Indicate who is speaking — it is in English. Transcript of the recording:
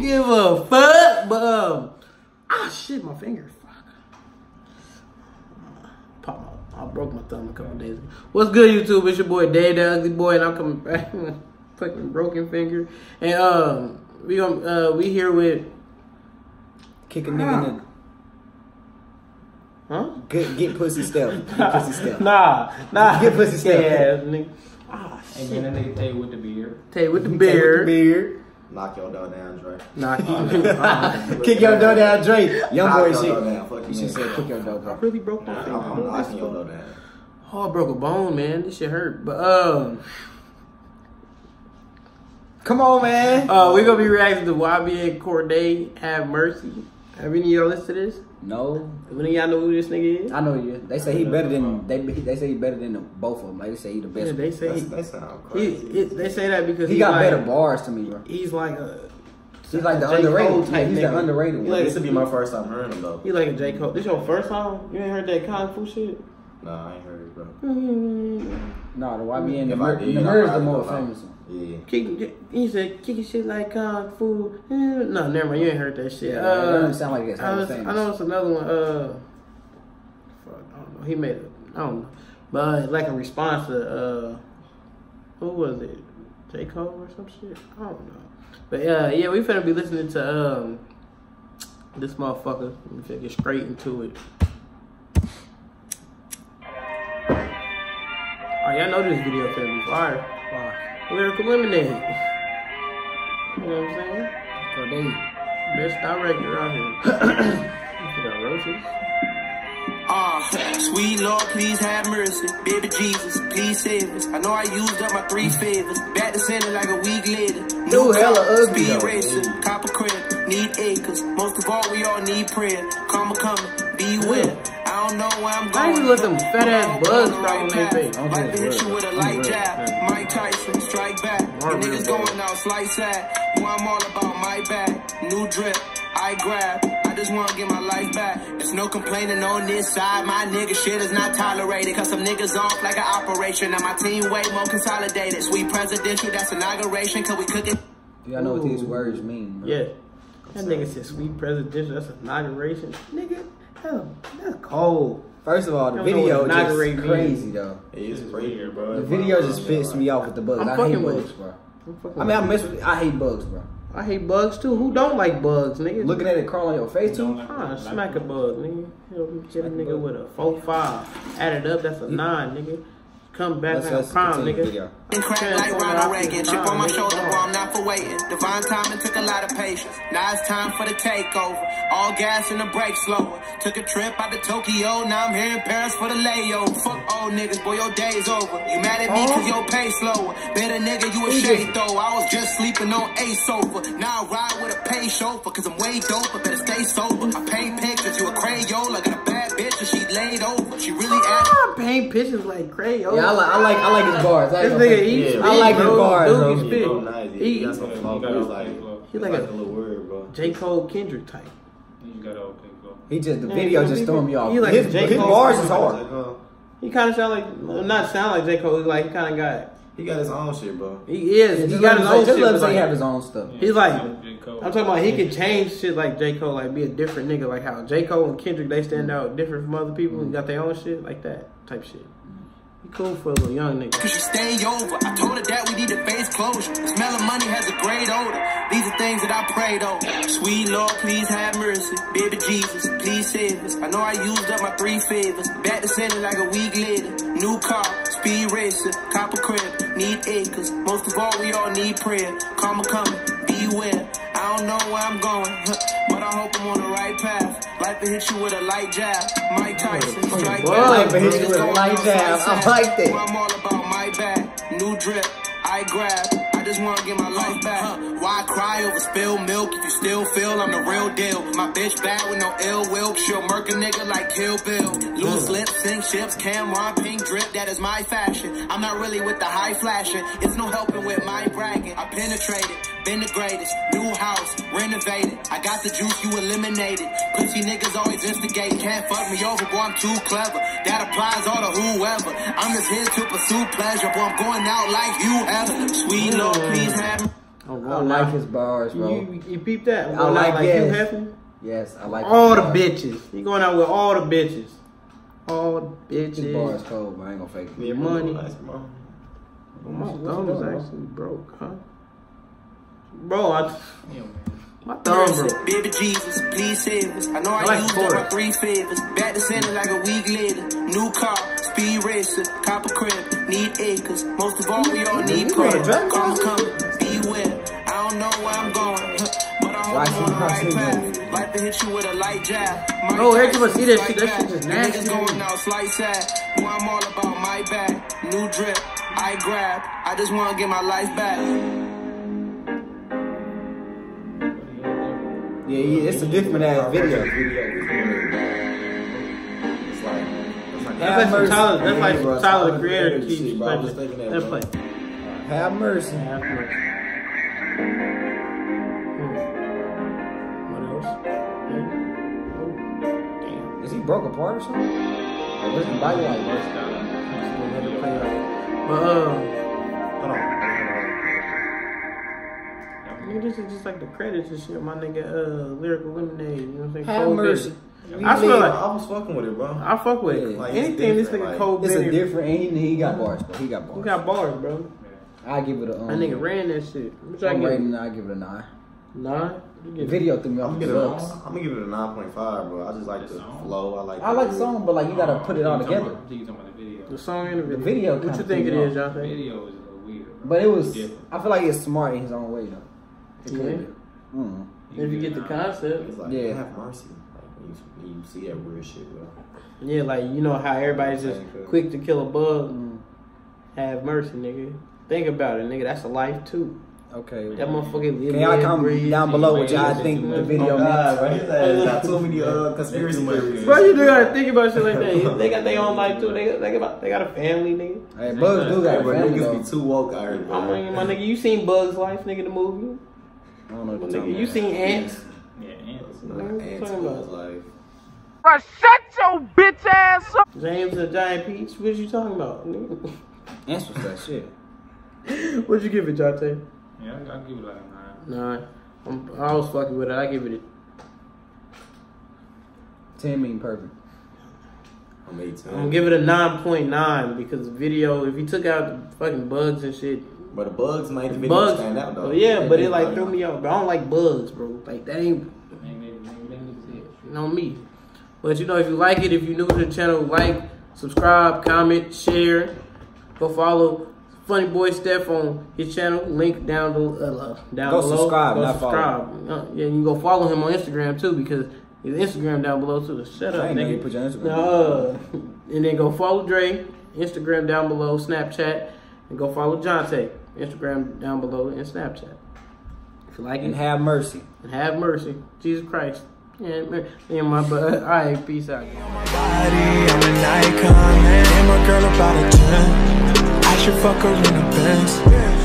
Speaker 1: don't give a fuck. But um, ah shit, my finger. Fuck. Pop my, I broke my thumb a couple days ago. What's good, YouTube? It's your boy Dave the Ugly Boy, and I'm coming back with a fucking broken finger. And um, we gonna uh, we here with
Speaker 2: Kick a nigga in
Speaker 1: huh?
Speaker 2: the get, get pussy step. Get pussy step.
Speaker 1: Nah, nah.
Speaker 2: Get pussy step.
Speaker 1: Yeah, nigga. Ah,
Speaker 3: And
Speaker 1: shit.
Speaker 3: then that nigga tell you with the beard.
Speaker 1: Tay with the
Speaker 2: Take with
Speaker 1: beard.
Speaker 2: the beard.
Speaker 4: Knock your door down, Dre.
Speaker 1: Knock I
Speaker 2: Kick your door down, Drake. Young
Speaker 4: Knock
Speaker 2: boy
Speaker 4: your
Speaker 2: shit.
Speaker 4: door down. Fuck
Speaker 2: You
Speaker 4: you,
Speaker 2: should say kick your door, bro.
Speaker 1: really broke my
Speaker 4: I'm,
Speaker 1: finger.
Speaker 4: I'm knocking your door down.
Speaker 1: Oh, I broke a bone, man. This shit hurt. But um,
Speaker 2: Come on, man.
Speaker 1: uh, we gonna be reacting to YBN Cordae Have Mercy. Have any of y'all listened to this?
Speaker 2: No,
Speaker 1: Any of y'all know who this nigga is?
Speaker 2: I know you. They say he better than they. They say he better than the, both of them. Like they say he the
Speaker 1: Yeah,
Speaker 2: best.
Speaker 1: they say
Speaker 4: That's,
Speaker 1: he,
Speaker 4: that sound
Speaker 1: he, it, they say that because
Speaker 2: he
Speaker 1: he's
Speaker 2: got
Speaker 1: like,
Speaker 2: better bars to me, bro.
Speaker 1: He's like a
Speaker 2: He's like the
Speaker 1: J. Cole
Speaker 2: underrated.
Speaker 1: type
Speaker 2: He's the underrated one.
Speaker 1: like-
Speaker 4: this would be my first time hearing him though.
Speaker 1: he like a J Cole. This your first time? You ain't heard that kung fu shit?
Speaker 4: Nah, I ain't heard it, bro.
Speaker 2: No, the YBN, the,
Speaker 4: If I
Speaker 2: the
Speaker 4: I
Speaker 2: Mer is the
Speaker 4: probably
Speaker 2: more famous one.
Speaker 4: Yeah.
Speaker 1: Kick, he said kicking shit like kung fu. No, never mind. You ain't heard that shit.
Speaker 2: Yeah,
Speaker 1: uh,
Speaker 2: that sound like it's
Speaker 1: I, was. I know it's another one. Uh, fuck, I don't know. He made it. I don't know, but like a response to uh, who was it? J Cole or some shit. I don't know. But uh, yeah, we finna be listening to um this motherfucker. We finna get straight into it. Oh, y'all know this video finna be fire.
Speaker 2: Wow.
Speaker 1: Lyrical Lemonade. You know what I'm saying?
Speaker 2: Cordae.
Speaker 1: Best director out here. You got roaches.
Speaker 5: Ah, sweet Lord, please have mercy. Baby Jesus, please save us. I know I used up my three favors. Back to center like a week later.
Speaker 2: Dude, hella ugly,
Speaker 5: Speed
Speaker 2: though.
Speaker 5: racer, copper crib, need acres. Most of all, we all need prayer. Karma coming, beware. I don't know where I'm
Speaker 1: Why
Speaker 5: going.
Speaker 1: you let them fat ass
Speaker 5: I'm
Speaker 1: bugs
Speaker 5: on the
Speaker 1: crawl on their face?
Speaker 2: I don't
Speaker 5: Like to hit you with a light
Speaker 1: real.
Speaker 5: jab.
Speaker 1: Yeah.
Speaker 5: Mike Tyson, strike back. You niggas going out slice side. Boy, I'm all about my back. New drip, I grab. I just wanna get my life back. There's no complaining on this side. My nigga shit is not tolerated. Cause some niggas off like an operation. Now my team way more consolidated. Sweet presidential, that's inauguration. Cause we cooking.
Speaker 2: Do y'all know what these words mean, bro?
Speaker 1: Yeah. That nigga said sweet presidential. That's inauguration. Nigga, that's, that's cold.
Speaker 2: First of all, the
Speaker 1: I don't know
Speaker 2: video
Speaker 1: what
Speaker 2: just
Speaker 1: means.
Speaker 2: crazy though.
Speaker 4: It is crazy, bro.
Speaker 2: The video just pissed me off with the bugs.
Speaker 1: I'm
Speaker 2: I hate bugs, bro.
Speaker 1: I'm fucking
Speaker 2: I mean, I
Speaker 1: with
Speaker 2: mess with. I hate bugs, bro.
Speaker 1: I hate bugs too. Who don't like bugs, nigga?
Speaker 2: Looking at it crawl on your face too.
Speaker 1: Ah, smack a bug, nigga. You know, a nigga with a four five. Add it up, that's a nine, nigga. Come back
Speaker 2: Let's,
Speaker 1: like a
Speaker 2: let's
Speaker 1: prime,
Speaker 2: continue the
Speaker 1: nigga.
Speaker 2: video.
Speaker 5: And crack like Ronald Reagan. Chip on my shoulder, bro. I'm not for waiting. Divine timing took a lot of patience. Now it's time for the takeover. All gas and the brake slower. Took a trip out to Tokyo. Now I'm here in Paris for the layover. Fuck old niggas, boy, your day's over. You mad at me cause your pay slower. Better nigga, you a shade though. I was just sleeping on a sofa. Now I ride with a pay chauffeur cause I'm way dope. I better stay sober. I paint pictures, you a Crayola. Got a bad bitch and she laid over. She really ah, asked.
Speaker 1: I paint pictures like crazy.
Speaker 2: Yeah, I like. I like. I like his bars. I
Speaker 1: This nigga
Speaker 2: fake-
Speaker 1: eats.
Speaker 4: Yeah,
Speaker 2: I like his bars,
Speaker 1: Dude,
Speaker 2: bro.
Speaker 1: he
Speaker 4: He nice.
Speaker 1: He-
Speaker 4: He got some flow,
Speaker 3: got
Speaker 4: but it's
Speaker 3: a
Speaker 4: like,
Speaker 3: okay.
Speaker 1: He like
Speaker 4: like
Speaker 1: a-
Speaker 4: a little weird, bro.
Speaker 1: J. Cole Kendrick type.
Speaker 3: You got a.
Speaker 2: He just the
Speaker 1: Yeah,
Speaker 2: video just threw me off.
Speaker 1: he like
Speaker 2: his
Speaker 1: J.
Speaker 2: his bars is hard.
Speaker 1: He kind of sound like, well, not sound like J. Cole. He's like, he kind of got,
Speaker 4: He got his own shit, bro.
Speaker 1: he is. he
Speaker 2: Just
Speaker 1: got
Speaker 2: let
Speaker 1: his own
Speaker 2: say, just
Speaker 1: shit.
Speaker 2: let him say he
Speaker 1: like-
Speaker 2: have his own stuff.
Speaker 1: He's like,
Speaker 3: J. Cole.
Speaker 1: I'm talking about he can change shit like J. Cole, like be a different nigga, like how J. Cole and Kendrick they stand mm-hmm. out different from other people and mm-hmm. got their own shit, like that type shit. Mm-hmm. He cool for a little young nigga.
Speaker 5: Cause she stay over. I told her that we need a face closure. The smell of money has a great odor. These are things that I prayed on. Sweet Lord, please have mercy. Baby Jesus, please save us. I know I used up my three favors. Back to center like a week later. New car, speed racer, copper crib, need acres. Most of all, we all need prayer. Karma coming, beware. I don't know where I'm going, but I hope I'm on the right path. Life will hit you with a light jab. Mike Tyson, strike back.
Speaker 1: Life will
Speaker 2: hit you with a light jab. I like that.
Speaker 5: Well, I'm all about my back. New drip, I grab. I just wanna get my life back. Huh. Why cry over spilled milk if you still feel I'm the real deal? My bitch bad with no ill will. She'll murk a nigga like Kill Bill. Loose lips, sink ships, Cam'ron, pink drip. That is my fashion. I'm not really with the high flashing. It's no helping with my bragging. I penetrated, been the greatest. New house, renovated. I got the juice, you eliminated. Pussy niggas always instigate. Can't fuck me over, boy, I'm too clever. That applies all to whoever. I'm just here to pursue pleasure, boy, I'm going out like you ever. Sweet Lord, please have me.
Speaker 1: I'm
Speaker 2: I like his bars, bro.
Speaker 1: You, you peep that? I'm
Speaker 2: I
Speaker 1: going
Speaker 2: like
Speaker 1: out like you
Speaker 2: yes. Yes, I like
Speaker 1: All the bitches. He going out with all the bitches. All the
Speaker 2: His bars
Speaker 1: bitches.
Speaker 2: cold, but I ain't gonna fake it.
Speaker 4: Yeah,
Speaker 1: Money.
Speaker 4: Nice, bro.
Speaker 1: My thumb is actually broke, huh? Bro, I,
Speaker 3: Yeah,
Speaker 1: my thumb broke.
Speaker 5: Baby Jesus, please save us. I know I,
Speaker 1: I like
Speaker 5: used up my three favors. Back to center like a week later. New car, speed racer, copper crib, need acres. Most of all, we all need
Speaker 1: You got a
Speaker 5: prayer.
Speaker 1: drug
Speaker 5: Karma's coming, beware. I don't know where I'm going, but I
Speaker 2: Why
Speaker 5: hope I'm on the right path. Life to hit you with a light jab. My
Speaker 1: Oh, every time I see that shit, that shit just nasty.
Speaker 5: Niggas going out slight side. Boy, I'm all about my back. New drip, I grab. I just wanna get my life back.
Speaker 2: Yeah, yeah, it's a different ass video.
Speaker 4: It's like, it's like
Speaker 1: That's like. Tyler, that's like
Speaker 4: Yeah,
Speaker 1: Tyler the Creator
Speaker 4: the
Speaker 1: keeps
Speaker 4: shit,
Speaker 1: playing.
Speaker 4: that,
Speaker 1: Let's
Speaker 4: bro.
Speaker 1: play.
Speaker 2: Have mercy.
Speaker 1: Have mercy. Hmm. What else? Yeah. Oh, damn.
Speaker 2: Is he broke apart or something? Or what's his body like?
Speaker 1: The credits and shit. My nigga, uh, lyrical lemonade. You know what I'm saying?
Speaker 2: Have
Speaker 1: Cold
Speaker 2: mercy.
Speaker 1: Vision. I feel like
Speaker 4: I was fucking with it, bro.
Speaker 1: I fuck with it.
Speaker 2: Yeah.
Speaker 4: Like,
Speaker 1: anything this nigga
Speaker 4: like,
Speaker 1: Cold
Speaker 2: It's a different. And he, he got bars, bro. He got bars.
Speaker 1: He got bars, bro.
Speaker 2: I give it a. Um,
Speaker 1: That nigga ran that shit. Which I
Speaker 2: I'm
Speaker 1: give
Speaker 2: rating. I give it a nine.
Speaker 1: nine. You
Speaker 2: The
Speaker 1: give
Speaker 2: video threw me
Speaker 4: I'm
Speaker 2: off
Speaker 4: gonna give it. A. I'm gonna give it a nine point five, bro. I just like the,
Speaker 3: The
Speaker 4: flow. I like.
Speaker 2: I like the song, but like you gotta put it all
Speaker 3: I think you're
Speaker 2: together.
Speaker 3: about- I think you're talking about the video.
Speaker 1: the song and the video.
Speaker 2: The video
Speaker 1: What you think it
Speaker 2: threw me
Speaker 1: is,
Speaker 2: off.
Speaker 3: The
Speaker 1: Jonathan?
Speaker 3: video is a little weird. bro.
Speaker 2: But it was.
Speaker 3: Different.
Speaker 2: I feel like it's smart in his own way though. It
Speaker 1: Yeah.
Speaker 2: Could be. Mm.
Speaker 1: If you get the concept.
Speaker 4: It's like
Speaker 2: Yeah.
Speaker 4: have mercy. Like you, you see that weird shit, bro.
Speaker 1: Yeah, like you know how everybody's just quick to kill a bug.
Speaker 2: Mm.
Speaker 1: Have mercy, nigga. Think about it, nigga. That's a life too.
Speaker 2: Okay.
Speaker 1: That motherfucker.
Speaker 2: Can y'all
Speaker 1: live,
Speaker 2: come
Speaker 1: breathe,
Speaker 2: down below what y'all
Speaker 3: Yeah,
Speaker 2: think the
Speaker 3: yeah.
Speaker 2: video
Speaker 4: Oh,
Speaker 2: meant?
Speaker 4: God, bro. His got too many uh, conspiracy
Speaker 3: That's too much
Speaker 4: theories.
Speaker 1: Bro, you do gotta think about shit like that. They got their own life too. They got, they got, they got a family, nigga.
Speaker 2: Hey, Bugs do got
Speaker 4: Hey,
Speaker 2: a family
Speaker 4: niggas be too woke out here,
Speaker 1: I
Speaker 4: bro.
Speaker 1: mean, my nigga, you seen Bugs Life, nigga, the movie?
Speaker 2: I don't know what
Speaker 1: My
Speaker 2: you're talking
Speaker 1: nigga, you seen Ants?
Speaker 3: Yeah, ants.
Speaker 4: Nah,
Speaker 1: What you
Speaker 4: ants
Speaker 1: talking
Speaker 4: was
Speaker 1: about?
Speaker 4: like.
Speaker 1: James the Giant Peach? What you talking about? nigga?
Speaker 2: Answers that shit.
Speaker 1: What'd you give it, Jontae?
Speaker 3: Yeah, I'll I'll give it like a nine.
Speaker 1: Nah, I'm, I was fucking with it. I give it a
Speaker 2: Ten mean perfect.
Speaker 4: I'm 18.
Speaker 1: I'm gonna give it a nine point nine because the video. If you took out the fucking bugs and shit,
Speaker 4: But the bugs made the video
Speaker 1: bugs.
Speaker 4: stand out, though.
Speaker 1: Yeah, but it like threw me off. But I don't like bugs, bro. Like that ain't
Speaker 3: they
Speaker 1: you know me. But you know, if you like it, if you're new to the channel, like, subscribe, comment, share. Go follow Funny Boy Stef on his channel. Link down the, uh, down
Speaker 2: Go
Speaker 1: below.
Speaker 2: subscribe,
Speaker 1: Go
Speaker 2: not follow.
Speaker 1: subscribe. Uh, yeah, you can go follow him on Instagram too because his Instagram down below too. Shut up, nigga.
Speaker 2: you put your Instagram.
Speaker 1: Uh, and then go follow Dre, Instagram down below, Snapchat, and go follow Jontae, Instagram down below, and Snapchat. If you like
Speaker 2: And
Speaker 1: it,
Speaker 2: have mercy.
Speaker 1: and have mercy, Jesus Christ. Yeah, man, yeah, my butt. All right, peace out.
Speaker 6: body, I'm an icon. Damn, a girl about a 10. I should fuck her in a Benz.